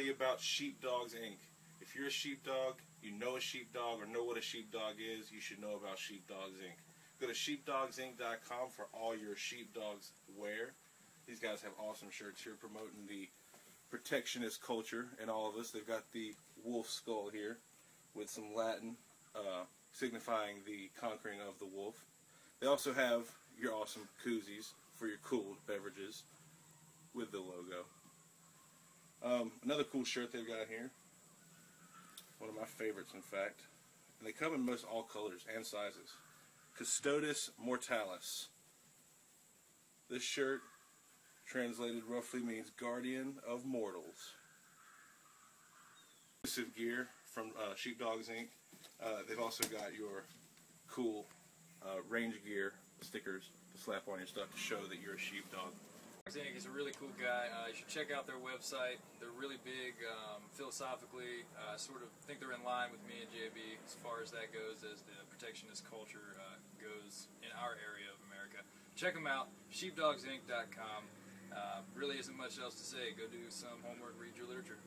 you about Sheepdogs Inc. If you're a sheepdog, you know a sheepdog or know what a sheepdog is, you should know about Sheepdogs Inc. Go to sheepdogsinc.com for all your sheepdogs wear. These guys have awesome shirts here promoting the protectionist culture in all of us. They've got the wolf skull here with some Latin uh, signifying the conquering of the wolf. They also have your awesome koozies for your cooled beverages with the logo. Um, another cool shirt they've got here. One of my favorites, in fact. And they come in most all colors and sizes. Custodes Mortalis. This shirt, translated roughly, means Guardian of Mortals. Exclusive gear from uh, Sheepdogs Inc. Uh, they've also got your cool uh, range gear stickers to slap on your stuff to show that you're a sheepdog. Inc. is a really cool guy. Uh, you should check out their website. They're really big um, philosophically. Uh, sort of think they're in line with me and JB as far as that goes, as the protectionist culture uh, goes in our area of America. Check them out, sheepdogsinc.com. Uh, really isn't much else to say. Go do some homework, read your literature.